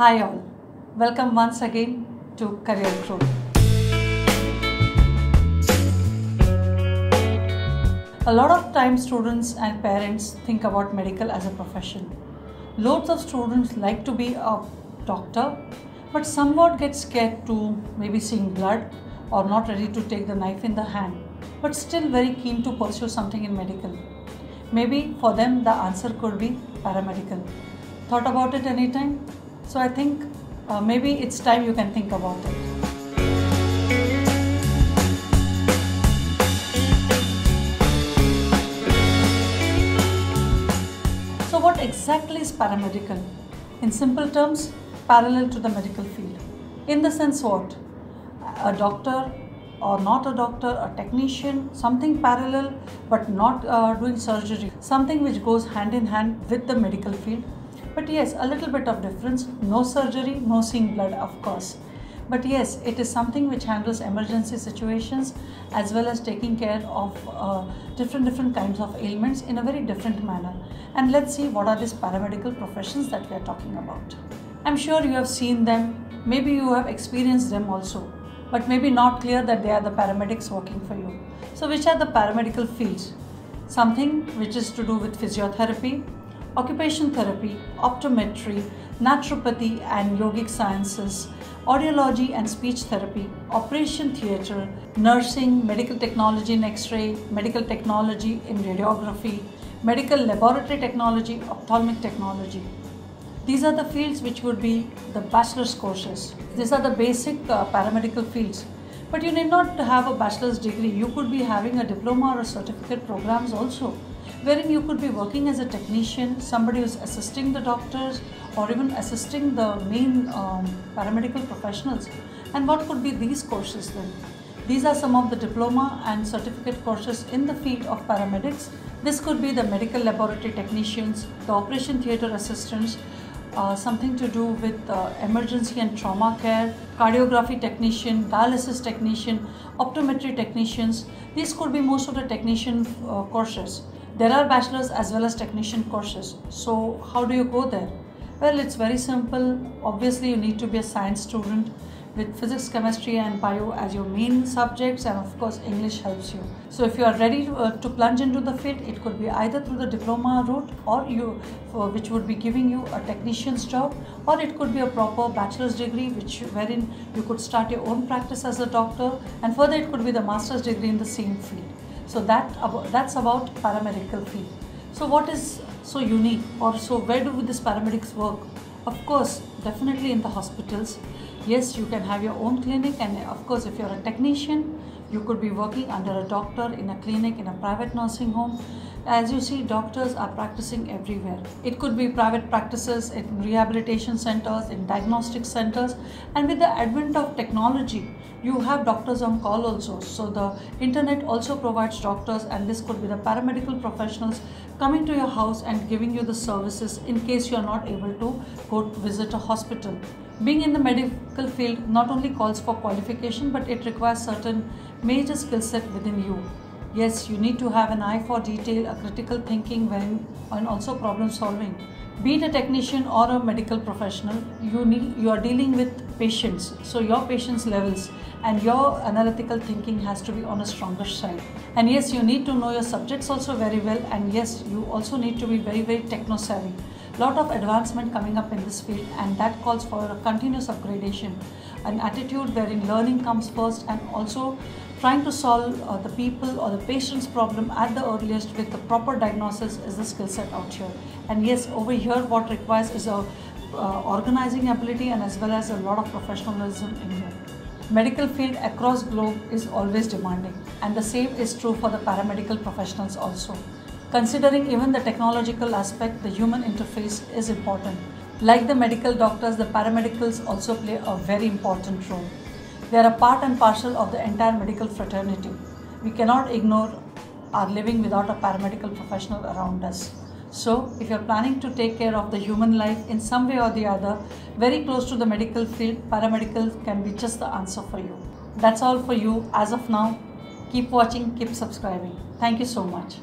Hi all, welcome once again to Career Growth. A lot of times students and parents think about medical as a profession. Loads of students like to be a doctor but somewhat get scared to maybe seeing blood or not ready to take the knife in the hand but still very keen to pursue something in medical. Maybe for them the answer could be paramedical. Thought about it anytime? So I think uh, maybe it's time you can think about it. So what exactly is paramedical? In simple terms, parallel to the medical field. In the sense what? A doctor or not a doctor, a technician, something parallel but not uh, doing surgery, something which goes hand in hand with the medical field. But yes, a little bit of difference. No surgery, no seeing blood, of course. But yes, it is something which handles emergency situations as well as taking care of uh, different different kinds of ailments in a very different manner. And let's see what are these paramedical professions that we are talking about. I'm sure you have seen them, maybe you have experienced them also, but maybe not clear that they are the paramedics working for you. So, which are the paramedical fields? Something which is to do with physiotherapy, occupation therapy, optometry, naturopathy and yogic sciences, audiology and speech therapy, operation theatre, nursing, medical technology in X-ray, medical technology in radiography, medical laboratory technology, ophthalmic technology. These are the fields which would be the bachelor's courses. These are the basic uh, paramedical fields. But you need not have a bachelor's degree. You could be having a diploma or a certificate programs also, wherein you could be working as a technician, somebody who's assisting the doctors or even assisting the main um, paramedical professionals. And what could be these courses then? These are some of the diploma and certificate courses in the field of paramedics. This could be the medical laboratory technicians, the operation theatre assistants, uh, something to do with uh, emergency and trauma care, cardiography technician, dialysis technician, optometry technicians. These could be most of the technician uh, courses. There are bachelor's as well as technician courses. So, how do you go there? Well, it's very simple. Obviously, you need to be a science student with physics, chemistry, and bio as your main subjects, and of course, English helps you. So, if you are ready to, uh, to plunge into the field, it could be either through the diploma route, or you, for, which would be giving you a technician's job, or it could be a proper bachelor's degree, which wherein you could start your own practice as a doctor, and further, it could be the master's degree in the same field. So that that's about paramedical field. So what is so unique, or so where do this paramedics work? Of course, definitely in the hospitals yes you can have your own clinic and of course if you're a technician you could be working under a doctor in a clinic in a private nursing home as you see doctors are practicing everywhere. It could be private practices in rehabilitation centers in diagnostic centers. And with the advent of technology you have doctors on call also. So the internet also provides doctors and this could be the paramedical professionals coming to your house and giving you the services in case you are not able to go visit a hospital. Being in the medical field not only calls for qualification but it requires certain major skill set within you yes you need to have an eye for detail a critical thinking when and also problem solving. Be it a technician or a medical professional you need you are dealing with patience. So your patients levels and your analytical thinking has to be on a stronger side. And yes you need to know your subjects also very well and yes you also need to be very very techno savvy lot of advancement coming up in this field and that calls for a continuous upgradation. An attitude wherein learning comes first and also trying to solve uh, the people or the patient's problem at the earliest with the proper diagnosis is the skill set out here and yes over here what requires is a uh, organizing ability and as well as a lot of professionalism in here medical field across globe is always demanding and the same is true for the paramedical professionals also Considering even the technological aspect, the human interface is important. Like the medical doctors, the paramedicals also play a very important role. They are a part and parcel of the entire medical fraternity. We cannot ignore our living without a paramedical professional around us. So, if you're planning to take care of the human life in some way or the other, very close to the medical field, paramedical can be just the answer for you. That's all for you as of now. Keep watching, keep subscribing. Thank you so much.